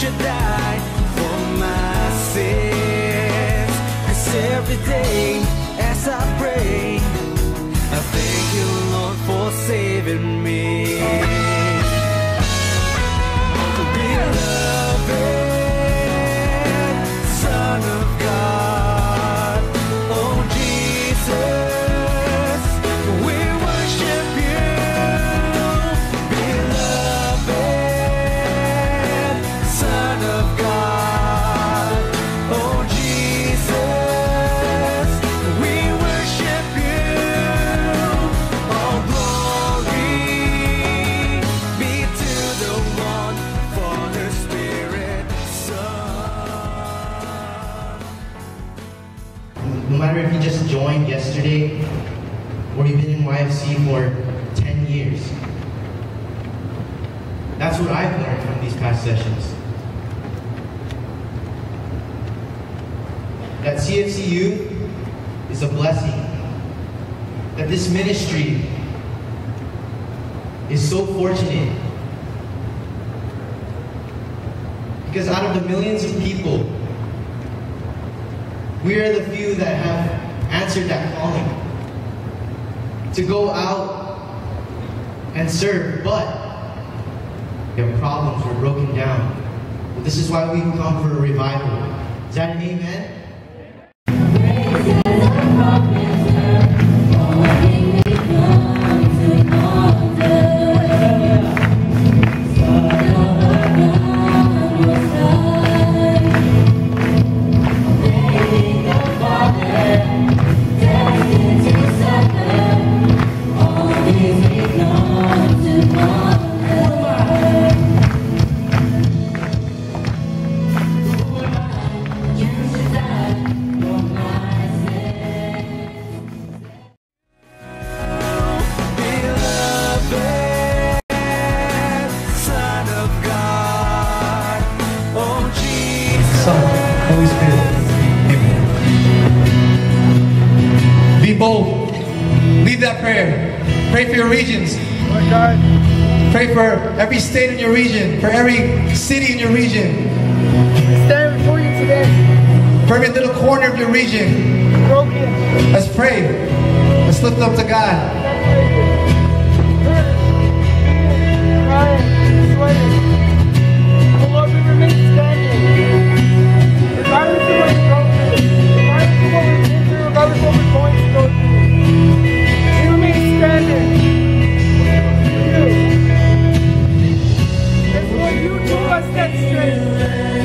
should die for my sins. 'Cause every day as I pray, I thank you, Lord, for saving me. No matter if you just joined yesterday or you've been in YFC for 10 years. That's what I've learned from these past sessions. That CFC-Youth is a blessing. That this ministry is so fortunate. Because out of the millions of people we are the few that have answered that calling to go out and serve, but their problems were broken down. But this is why we come for a revival. Is that an amen? Be bold. Lead that prayer. Pray for your regions. Pray for every state in your region, for every city in your region, Stand before you today, for every little corner of your region. Let's pray. Let's lift up to God. crying, sweating. But Lord, we twisted straight.